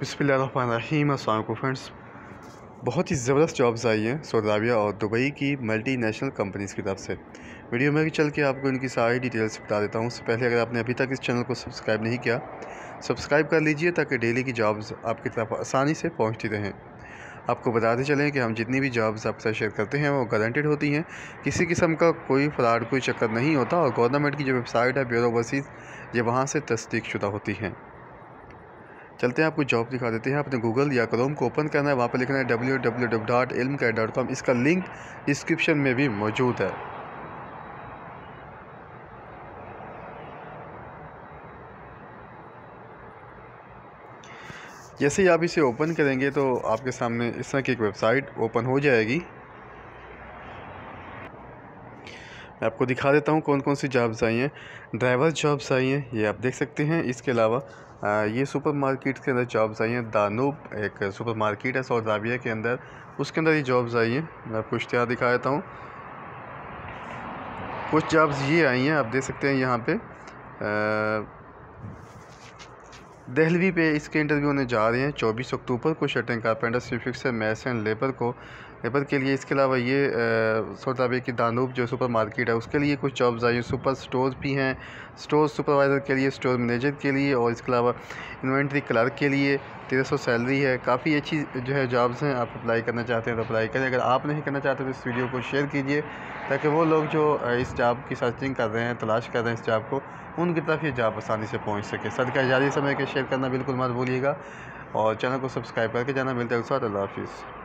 बिस्मिल्लाहिर्रहमानिर्रहीम, अस्सलाम फ्रेंड्स। बहुत ही ज़बरदस्त जॉब्स आई हैं सऊदी अरबिया और दुबई की मल्टी नेशनल कंपनीज़ की तरफ़ से। वीडियो में चल के आपको इनकी सारी डिटेल्स बता देता हूँ। उससे पहले अगर आपने अभी तक इस चैनल को सब्सक्राइब नहीं किया सब्सक्राइब कर लीजिए ताकि डेली की जॉब्स आपकी तरफ़ आसानी से पहुँचती रहें। आपको बताते चलें कि हम जितनी भी जॉब्स आपके साथ शेयर करते हैं, वो गारंटेड होती हैं। किसी किस्म का कोई फ्रॉड कोई चक्कर नहीं होता और गवर्नमेंट की जो वेबसाइट है ब्यूरो ओवरसीज़ ये वहाँ से तस्दीक शुदा होती हैं। चलते हैं, आपको जॉब दिखा देते हैं। आपने गूगल या क्रोम को ओपन करना है, वहाँ पर लिखना है डब्ल्यू डब्ल्यू डब्ल्यू डॉट इल्म कैट डॉट कॉम इसका लिंक डिस्क्रिप्शन में भी मौजूद है। जैसे ही आप इसे ओपन करेंगे तो आपके सामने इस तरह की एक वेबसाइट ओपन हो जाएगी। मैं आपको दिखा देता हूँ कौन कौन सी जॉब्स आई हैं। ड्राइवर जॉब्स आई हैं, ये आप देख सकते हैं। इसके अलावा ये सुपर मार्केट के अंदर जॉब्स आई हैं। दानूब एक सुपर मार्केट है सऊदाबिया के अंदर। उसके अंदर ये जॉब्स आई हैं। मैं आपको इश्तहार दिखा देता हूँ। कुछ जॉब्स ये आई हैं, आप देख सकते हैं यहाँ पे। दहलवी पे इसके इंटरव्यू होने जा रहे हैं। चौबीस अक्टूबर को शर्टिंग कारपेंटर सिफिक से मैस एंड लेबर को। लेबर के लिए इसके अलावा ये सोताबे की दानूब जो सुपर मार्केट है, उसके लिए कुछ जॉब्स आई सुपर स्टोर भी हैं। स्टोर सुपरवाइज़र के लिए, स्टोर मैनेजर के लिए और इसके अलावा इन्वेंट्री क्लर्क के लिए तेरह सौ सैलरी है। काफ़ी अच्छी जो है जॉब्स हैं, आप अप्लाई करना चाहते हैं तो अप्लाई करें। अगर आप नहीं करना चाहते तो इस वीडियो को शेयर कीजिए, ताकि वो लोग जो इस जॉब की सर्चिंग कर रहे हैं, तलाश कर रहे हैं इस जॉब को, उनकी तरफ़ ये जॉब आसानी से पहुँच सके। सदका जारी समय के शेयर करना बिल्कुल मत भूलिएगा और चैनल को सब्सक्राइब करके जाना। मिलता है उस अल्लाह हाफिज़।